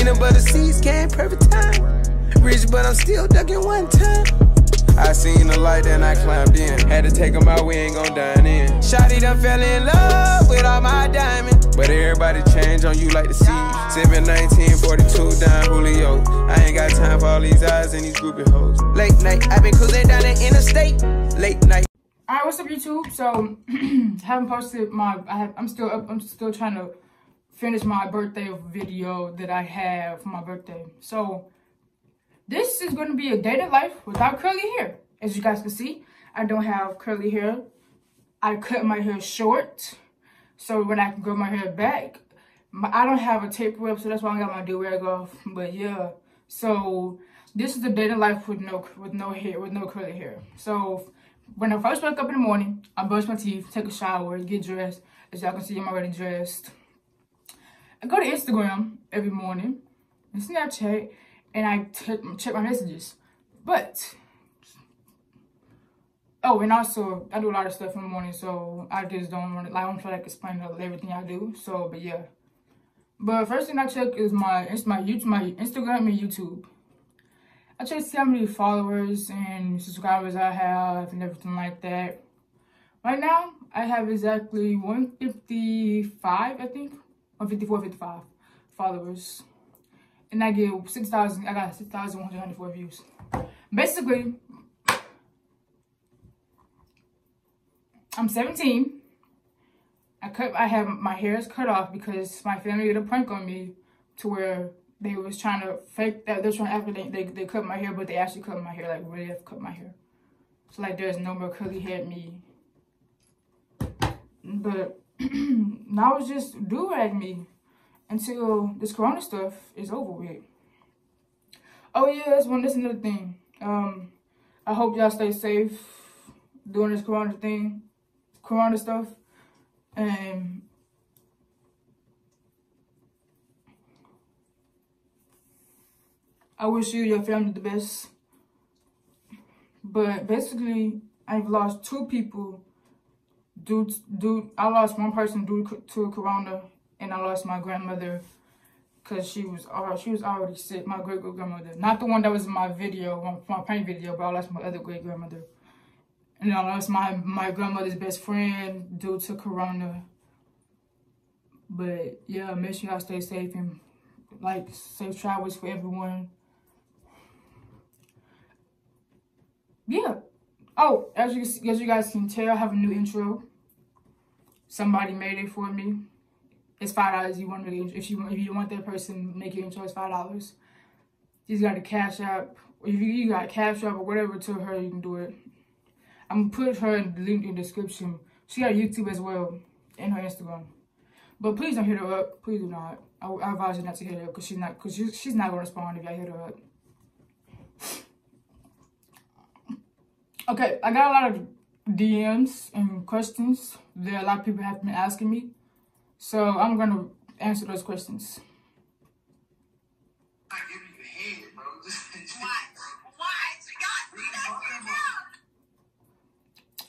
Peanut butter seeds came perfect time. Rich, but I'm still ducking one time. I seen the light and I climbed in. Had to take 'em out, we ain't gon' dine in. Shotty done fell in love with all my diamonds. But everybody change on you like the sea. Sippin' 1942 Don Julio. I ain't got time for all these eyes and these groupie hoes. Late night, i been cruising down the interstate. Late night. All right, what's up, YouTube? So, haven't posted my. I have. I'm still up. I'm still trying to finish my birthday video that I have for my birthday. So, this is going to be a day in life without curly hair. As you guys can see, I don't have curly hair. I cut my hair short, so when I can grow my hair back. My, I don't have a taper up, so that's why I got my do rag off. But yeah, so this is the day in life with no with no hair with no curly hair. So when I first wake up in the morning, I brush my teeth, take a shower, get dressed. As y'all can see, I'm already dressed. I go to Instagram every morning and Snapchat, and I check my messages. But, oh, and also, I do a lot of stuff in the morning, so I just don't want to, like, I don't feel like explaining everything I do. So, but yeah. But first thing I check is my, it's my, YouTube, my Instagram and YouTube. I check see how many followers and subscribers I have and everything like that. Right now, I have exactly 155, I think. 154, 55 followers. And I get 6,000, I got 6,194 views. Basically, I'm 17. I cut, I have, my hair is cut off because my family did a prank on me to where they was trying to fake that they're trying like they, they, they cut my hair, but they actually cut my hair, like really have cut my hair. So like there's no more curly hair me. But now it's just do rag me until this corona stuff is over with. Oh yeah, that's one that's another thing. Um I hope y'all stay safe doing this corona thing, corona stuff. And I wish you your family the best. But basically, I've lost two people due due I lost one person due to corona and I lost my grandmother because she was uh, she was already sick. My great great grandmother, not the one that was in my video, my, my prank video, but I lost my other great grandmother. And I lost my my grandmother's best friend due to corona. But yeah, make sure y'all stay safe and like safe travels for everyone. yeah. Oh, as you as you guys can tell, I have a new intro. Somebody made it for me. It's five dollars. You want me if you if you want that person make your it's five dollars. She's got to cash app. If you, you got cash app or whatever to her, you can do it. I'm gonna put her in the link in the description. She got YouTube as well and her Instagram. But please don't hit her up. Please do not. I, I advise you not to hit her up because she's not because she's, she's not gonna respond if I hit her up. Okay, I got a lot of DMs and questions that a lot of people have been asking me. So I'm going to answer those questions.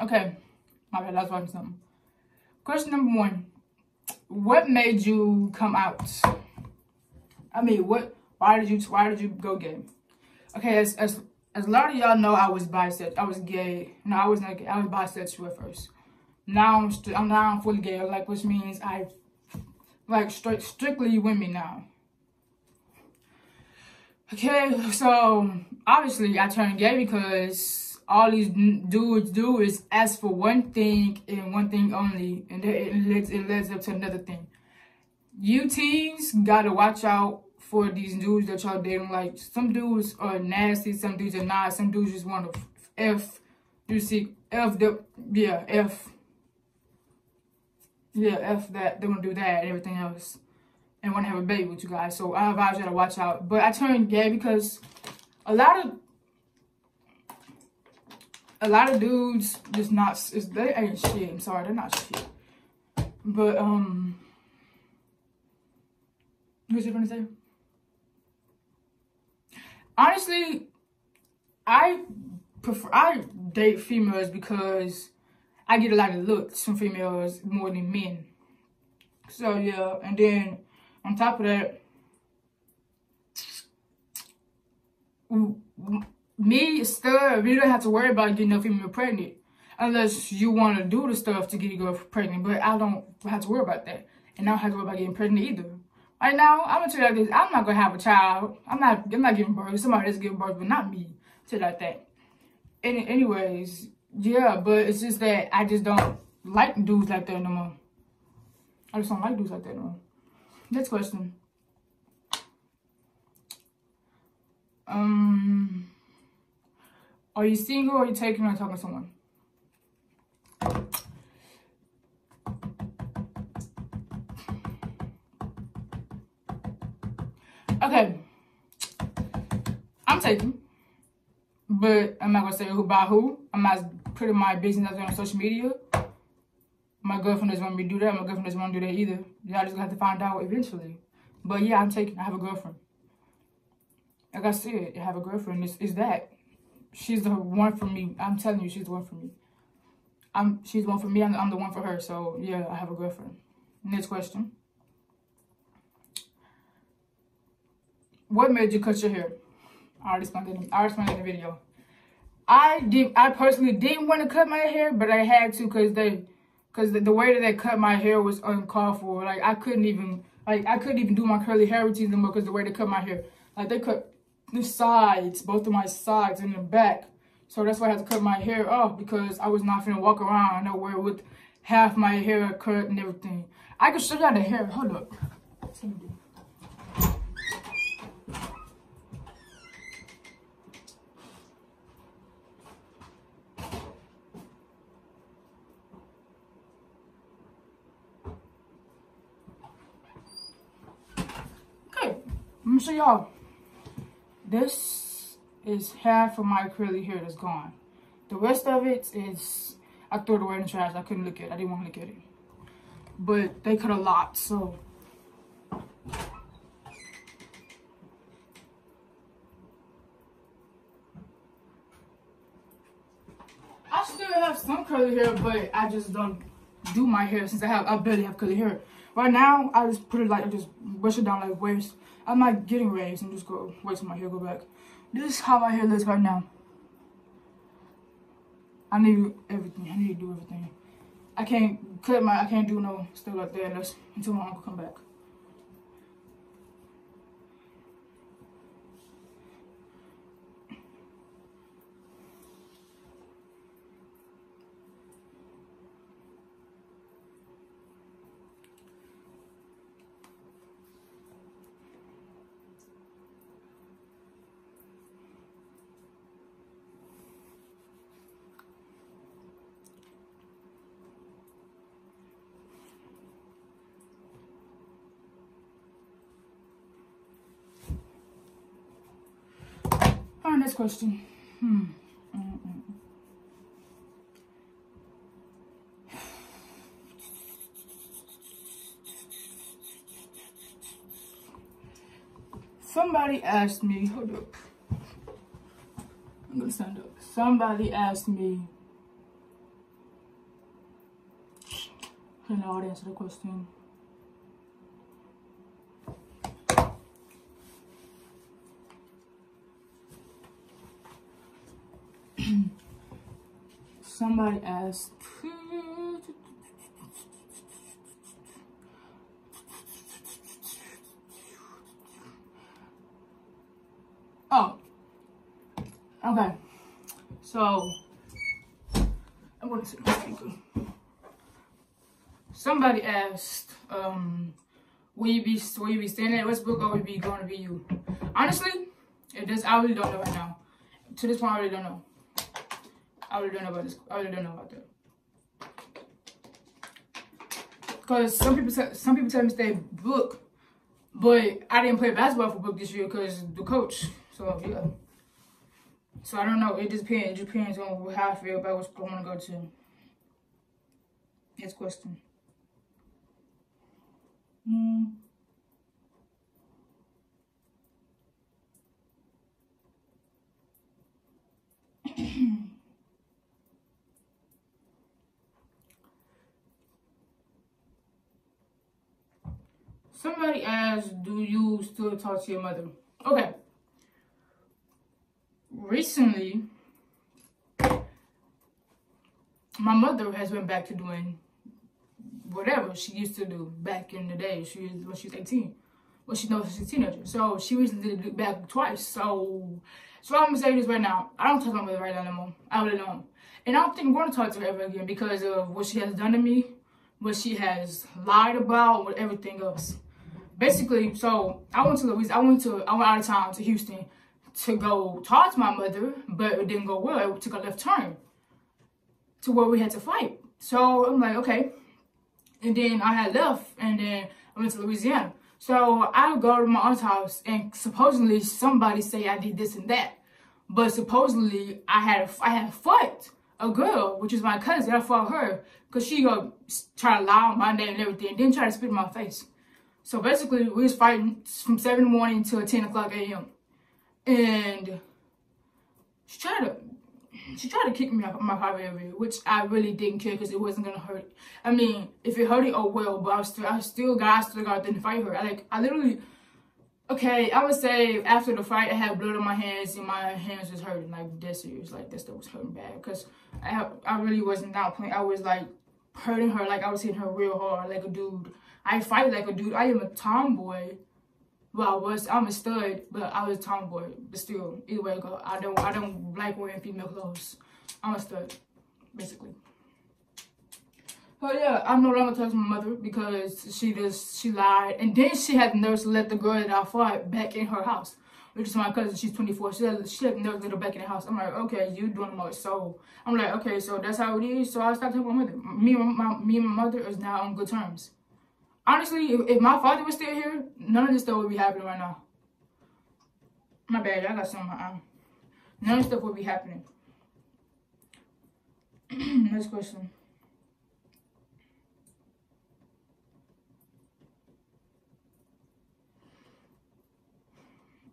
Okay, my bad, I was watching something. Question number one. What made you come out? I mean, what, why did you, why did you go gay? Okay, as, as as a lot of y'all know, I was bisexual. I was gay. No, I was not gay. I was bisexual at first. Now I'm, st I'm now I'm fully gay, like which means I like straight strictly women now. Okay, so obviously I turned gay because all these dudes do is ask for one thing and one thing only, and it leads it leads up to another thing. You teens gotta watch out for these dudes that y'all dating. Like, some dudes are nasty, some dudes are not. Some dudes just want to F. You see, F the, yeah, F. Yeah, F that. They want to do that and everything else. And want to have a baby with you guys. So I advise you to watch out. But I turned gay because a lot of a lot of dudes just not they ain't shit. I'm sorry, they're not shit. But um, what's it gonna say? Honestly, I prefer I date females because I get a lot of looks from females more than men. So yeah, and then on top of that, me, stud, we don't have to worry about getting a female pregnant unless you want to do the stuff to get a girl pregnant. But I don't have to worry about that. And I don't have to worry about getting pregnant either. Right now, I'm gonna tell you like this. I'm not gonna have a child. I'm not. I'm not giving birth. Somebody else giving birth, but not me. You like that. Any, anyways, yeah. But it's just that I just don't like dudes like that no more. I just don't like dudes like that no more. Next question. Um, are you single or are you taking or talking to someone? Okay. I'm taking. But I'm not gonna say who by who. I'm not putting my business out there on social media. My girlfriend doesn't want me to do that. My girlfriend doesn't want to do that either. Y'all just gonna have to find out eventually. But yeah, I'm taking. I have a girlfriend. Like I said, I have a girlfriend. It's, it's that. She's the one for me. I'm telling you, she's the one for me. I'm. She's the one for me. I'm, I'm the one for her. So yeah, I have a girlfriend. Next question. What made you cut your hair? I already explained it. I explained it in the video. I did. I personally didn't want to cut my hair, but I had to because they, because the, the, way that they cut my hair was uncalled for. Like I couldn't even, like I couldn't even do my curly hair routine anymore because the way they cut my hair. Like they cut the sides, both of my sides and the back. So that's why I had to cut my hair off because I was not gonna walk around nowhere with half my hair cut and everything. I could show you the hair. Hold up. Show y'all. This is half of my curly hair that's gone. The rest of it is, I threw it away in the trash. I couldn't look at it. I didn't want to look at it. But they cut a lot, so. I still have some curly hair, but I just don't do my hair since I have, I barely have curly hair. Right now, I just put it like, I just brush it down like waist. I'm not getting raised. I'm just go wait till my hair go back. This is how my hair looks right now. I need everything. I need to do everything. I can't cut my. I can't do no stuff like that unless until my uncle come back. Next question. Hmm. Mm -mm. Somebody asked me, hold up. I'm gonna stand up. Somebody asked me, can I answer the question? Somebody asked oh. Okay. So i'm going to my somebody asked um will you be will you be staying at westbrook or will you be going to be you? Honestly it does i really don't know right now. To this point i really don't know I don't know about this. I really don't know about that. Because some people, some people tell me stay book, but I didn't play basketball for book this year because the coach. So yeah. So I don't know. It just depends. It depends on how I feel about what I want to go to. Next question. Hmm. Somebody asked, do you still talk to your mother? Okay. recently, my mother has went back to doing whatever she used to do back in the day. She was when she was 18. Well, she knows she's a teenager. So she recently did it back twice. So so I'm gonna say this right now. I don't talk to my mother right now anymore. I really don't. And I don't think I'm gonna talk to her ever again because of what she has done to me, what she has lied about, with everything else. Basically, so I went to Louisiana. I went to I went out of town to Houston to go talk to my mother, but it didn't go well. It took a left turn to where we had to fight. So I'm like, okay. And then I had left, and then I went to Louisiana. So I would go to my aunt's house, and supposedly somebody say I did this and that, but supposedly I had a, I had fought a girl, which is my cousin. I fought her because she uh, go try to lie on my name and everything, and then try to spit in my face. So basically, we was fighting from seven in the morning till ten o'clock a.m. And she tried to she tried to kick me out of my private area, which I really didn't care because it wasn't gonna hurt. I mean, if it hurt it, oh well. But I was still, I still got, I still got to fight her. I like, I literally, okay, I would say after the fight, I had blood on my hands and my hands was hurting like this serious, like this stuff was hurting bad because I, I really wasn't not playing. I was like hurting her, like I was hitting her real hard, like a dude. I fight like a dude. I am a tomboy. Well, I was I'm a stud, but I was a tomboy. But still, either way I go, I don't I don't like wearing female clothes. I'm a stud, basically. But yeah, I'm no longer talking to my mother because she just she lied, and then she had the nerve to let the girl that I fought back in her house, which is my cousin. She's 24. She had she had the nerve to let her back in the house. I'm like, okay, you doing the. So I'm like, okay, so that's how it is. So I stopped talking to my mother. Me my me and my mother is now on good terms honestly, if, if, my father was still here, none of this stuff would be happening right now. My bad, I got some arm. None of this stuff would be happening. Next question.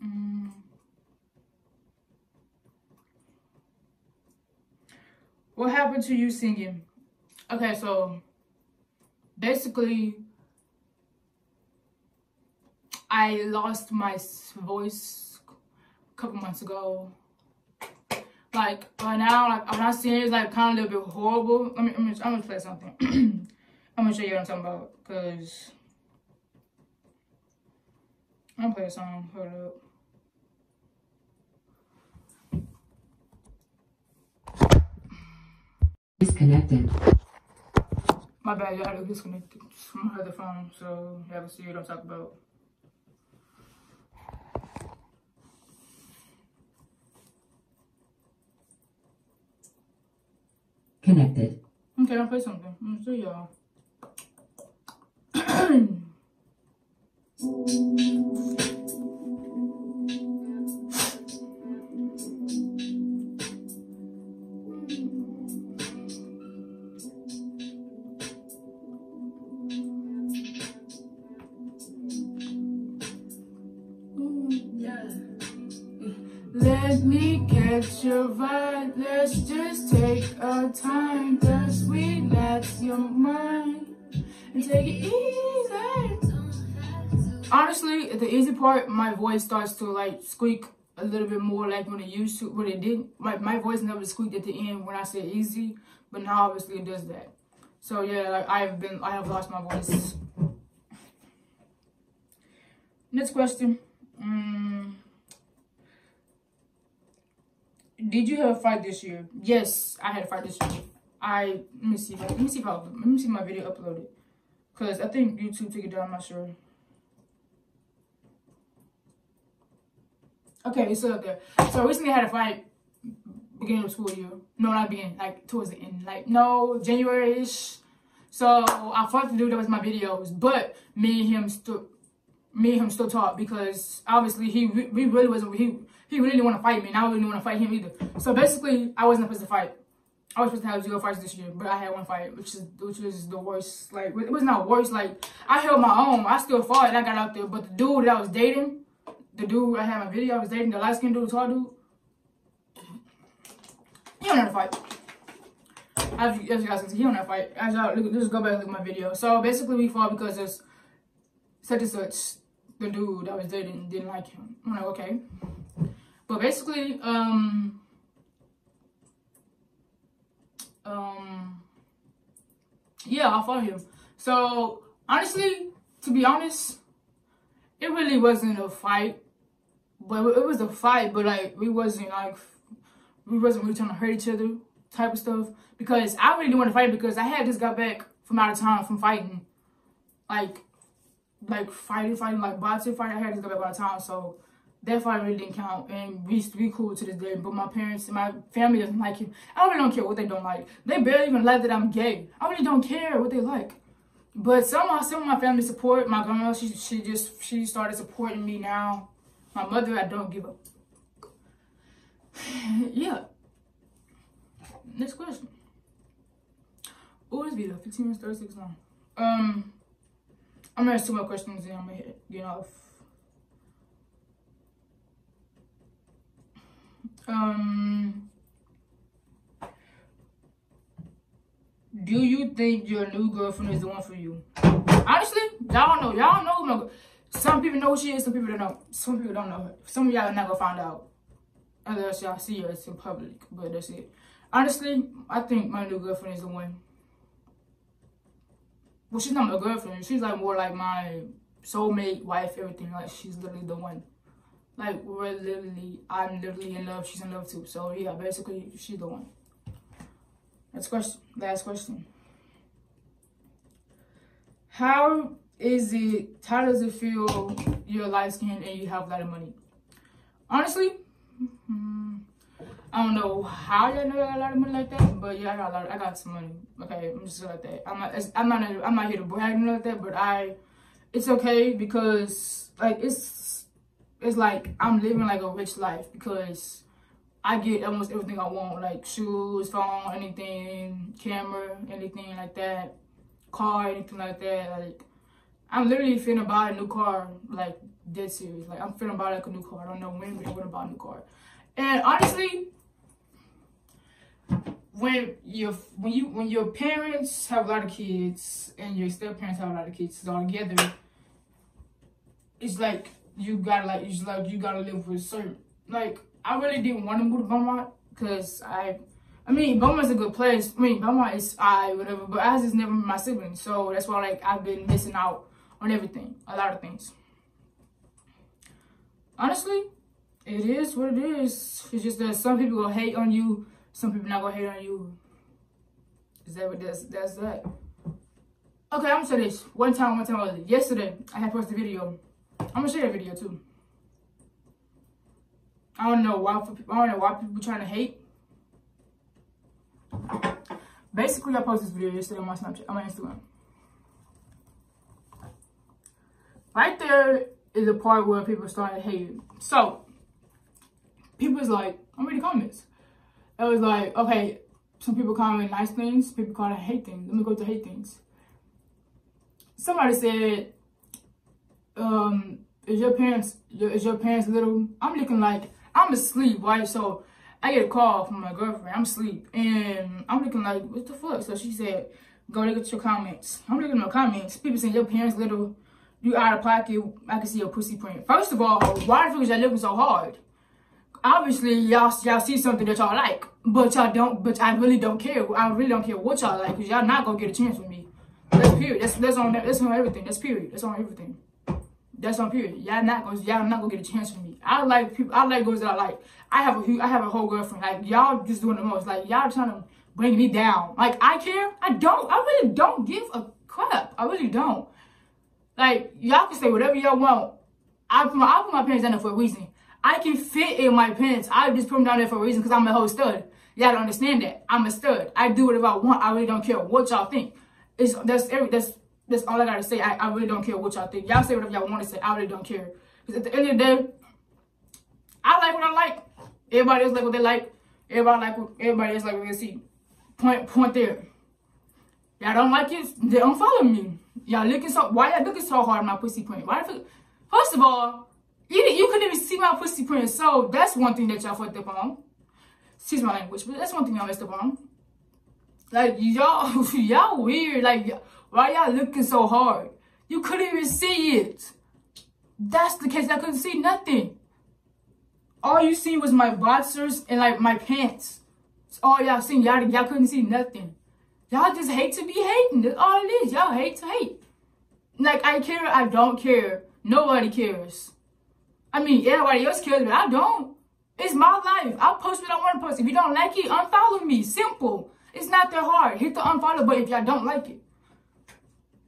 Mm. What happened to you singing? Okay, so basically I lost my voice a couple months ago. Like right now, like I'm not saying it's like kind of a little bit horrible. Let me, I'm gonna, I'm gonna play something. I'm gonna show you what I'm talking about, cause I'm gonna play a song. Hold up. Disconnected. My bad, y'all disconnected from my other phone, so y'all can see what I'm talking about. Connected. Okay, I'll play something. Show y'all. your. Let's just take our time. Just relax your mind and take it easy. Honestly, the easy part, my voice starts to like squeak a little bit more like when it used to, when it didn't. My, my voice never squeaked at the end when I said easy, but now obviously it does that. So yeah, like I have been, I have lost my voice. Next question. Mm. Did you have a fight this year? Yes, I had a fight this year. I let me see. Let me see if I let me see my video uploaded. Cause I think YouTube took it down. I'm not sure. Okay, it's still up there. So I recently I had a fight beginning of school year. No, not beginning, like towards the end. Like no, January-ish. So I fought the dude that was my videos, but me and him still me and him still talk because obviously he we really wasn't he he really didn't want to fight me, and I didn't want to fight him either. So basically, I wasn't supposed to fight. I was supposed to have zero fights this year, but I had one fight, which is which was the worst. Like it was not worse. Like I held my own. I still fought, and I got out there. But the dude that I was dating, the dude I had my video, I was dating, the light skinned dude, tall dude. He don't to fight. As you, as you guys can see, he don't to fight. As y'all just go back and look at my video. So basically, we fought because there's such and such. The dude I was dating didn't like him. I'm like, okay. But basically, um, um, yeah, I fought him. So honestly, to be honest, it really wasn't a fight. But it was a fight, but like we wasn't like we wasn't really trying to hurt each other type of stuff. Because I really didn't want to fight because I had just got back from out of town from fighting. Like like fighting, fighting, like boxing fighting. I had to go back out of town, so that fight really didn't count. And we be cool to this day. But my parents and my family doesn't like him. I really don't care what they don't like. They barely even like that I'm gay. I really don't care what they like. But some of some of my family support. My grandma, she she just she started supporting me now. My mother, I don't give up. yeah. Next question. Oh, this video, 15 minutes, 36 long. Um, I'm gonna ask two more questions and I'm gonna get off. Um, do you think your new girlfriend is the one for you? Honestly, y'all don't know. Y'all know. Some people know who she is. Some people don't know. Some people don't know her. Some of y'all are not gonna find out unless y'all see her in public. But that's it. Honestly, I think my new girlfriend is the one. Well, she's not my girlfriend. She's like more like my soulmate, wife, everything. Like she's literally the one. Like we're literally, I'm literally in love. She's in love too. So yeah, basically she's the one. Next question. Last question. How is it? How does it feel? You're light skinned and you have a lot of money. Honestly, I don't know how y'all know I got a lot of money like that, but yeah, I got a lot. Of, I got some money. Okay, I'm just like that. I'm not. I'm not. I'm not here to brag like that, but I. It's okay because like it's. It's like I'm living like a rich life because I get almost everything I want, like shoes, phone, anything, camera, anything like that, car, anything like that. Like I'm literally finna buy a new car, like dead serious. Like I'm finna buy like a new car. I don't know when I'm gonna buy a new car. And honestly, when your when you when your parents have a lot of kids and your step parents have a lot of kids all together, it's like you gotta like it's like you gotta live with certain like I really didn't want to move to Beaumont because I I mean Beaumont's a good place. I mean Beaumont is I whatever, but I just never my siblings, so that's why like I've been missing out on everything, a lot of things. Honestly, it is what it is. It's just that some people will hate on you some people not gonna hate on you. Is that what that's that's that? Okay, I'm gonna say this. One time, one time? Yesterday, I had posted a video. I'm gonna share that video too. I don't know why I don't know why people trying to hate. Basically, I posted this video yesterday on my Snapchat, on my Instagram. Right there is the part where people started hating. So, people's like, I'm reading comments it was like, okay, some people comment nice things, people it hate things. Let me go to hate things. Somebody said, um, is your parents, is your parents little? I'm looking like, I'm asleep, right? So I get a call from my girlfriend, I'm asleep, and I'm looking like, what the fuck? So she said, go look at your comments. I'm looking at my comments. People saying your parents little, you out of pocket, I can see your pussy print. First of all, why the fuck is y'all looking so hard? obviously y'all y'all see something that y'all like, but y'all don't. But I really don't care. I really don't care what y'all like, cause y'all not gonna get a chance with me. That's period. That's that's on that's on everything. That's period. That's on everything. That's on period. Y'all not gonna y'all not gonna get a chance with me. I like people. I like girls that I like. I have a I have a whole girlfriend. Like y'all just doing the most. Like y'all trying to bring me down. Like I care. I don't. I really don't give a crap. I really don't. Like y'all can say whatever y'all want. I put my I put my parents down there for a reason. I can fit in my pants. I just put them down there for a reason because I'm a whole stud. Y'all don't understand that. I'm a stud. I do whatever I want. I really don't care what y'all think. It's that's every that's that's all I gotta say. I, I really don't care what y'all think. Y'all say whatever y'all want to say. I really don't care. Because at the end of the day, I like what I like. Everybody else like what they like. Everybody like what everybody else like what they see. Point point there. Y'all don't like it, they don't follow me. Y'all looking so why y'all looking so hard at my pussy print? Why first of all, you, you couldn't even see my pussy print. So that's one thing that y'all fucked up on. Excuse my language, but that's one thing y'all messed up on. Like y'all, y'all weird. Like why y'all looking so hard? You couldn't even see it. That's the case. I couldn't see nothing. all you seen was my boxers and like my pants. It's all y'all seen. Y'all y'all couldn't see nothing. Y'all just hate to be hating. That's all it is. Y'all hate to hate. Like I care, I don't care. Nobody cares. I mean, everybody else cares, but I don't. It's my life. I'll post what I want to post. If you don't like it, unfollow me. Simple. It's not that hard. Hit the unfollow button if y'all don't like it.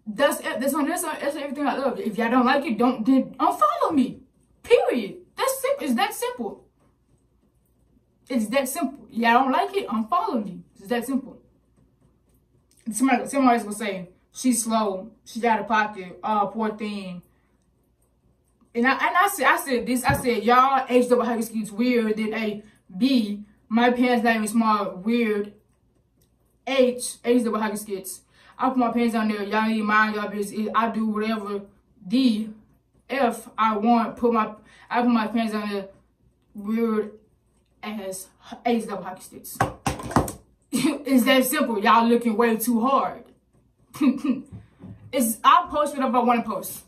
That's it. that's on that's, that's everything I love. If y'all don't like it, don't then unfollow me. Period. That's simple. It's that simple. It's that simple. Y'all don't like it, unfollow me. It's that simple. Somebody, somebody's gonna say she's slow, she's out of pocket, uh, poor thing. And I and I said I said this. I said y'all H double hockey skeets weird. Then A B my pants not even small weird. H H double hockey skits. I put my pants on there. Y'all need mind y'all business. I do whatever. D F I want. Put my I put my pants on there. Weird ass H double hockey sticks. it's that simple. Y'all looking way too hard. it's I'll post whatever I want to post.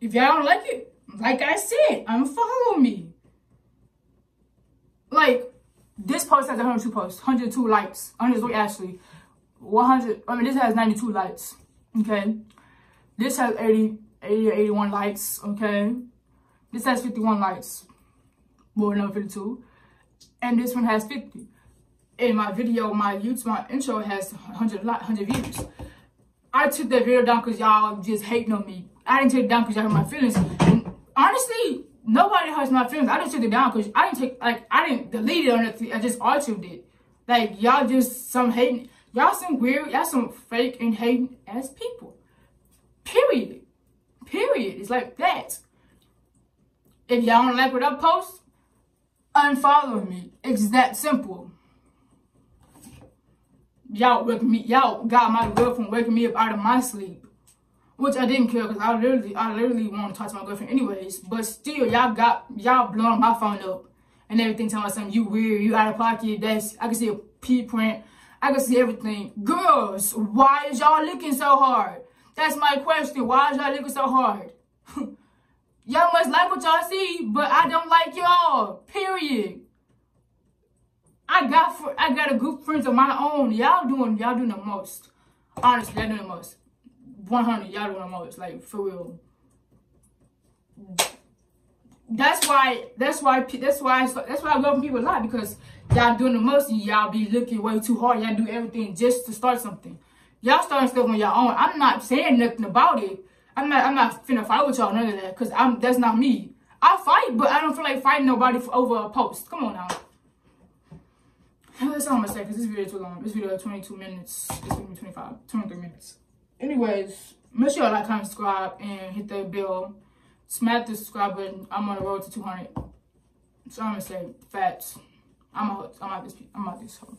If y'all don't like it, like I said, unfollow me. Like, this post has 102 posts, 102 likes. 100, actually, 100, I mean, this has 92 likes, okay? This has 80, 80 or 81 likes, okay? This has 51 likes, more than 52. And this one has 50. In my video, my YouTube, my intro has 100, 100 views. I took that video down because y'all just hating on me. I didn't take it down because y'all hurt my feelings. And honestly, nobody hurts my feelings. I didn't take it down because I didn't take, like, I didn't delete it or anything. I just altered it. Like, y'all just some hating. Y'all some weird, y'all some fake and hating ass people. Period. Period. It's like that. If y'all don't like what I post, unfollow me. It's that simple y'all waking me, y'all got my girlfriend waking me up out of my sleep. Which I didn't care because I literally, I literally want to talk to my girlfriend anyways. But still, y'all got, y'all blowing my phone up and everything telling me something, you weird, you out of pocket, that's, I can see a pee print. I can see everything. Girls, why is y'all looking so hard? That's my question. Why is y'all looking so hard? y'all must like what y'all see, but I don't like y'all. Period. I got I got a group of friends of my own. Y'all doing y'all doing the most. Honestly, y'all doing the most. 100, y'all doing the most. Like for real. That's why. That's why. That's why. That's why I love people a lot because y'all doing the most and y'all be looking way too hard. Y'all do everything just to start something. Y'all starting stuff on your own. I'm not saying nothing about it. I'm not. I'm not finna fight with y'all none of that because I'm. That's not me. I fight, but I don't feel like fighting nobody for, over a post. Come on now. That's all I'm gonna say because this video is too long. This video is 22 minutes. It's gonna be 25, 23 minutes. Anyways, make sure y'all like, comment, subscribe, and hit that bell. Smack the subscribe button. I'm on the road to 200. So I'm gonna say facts. I'm out. I'm out this. I'm out this hole.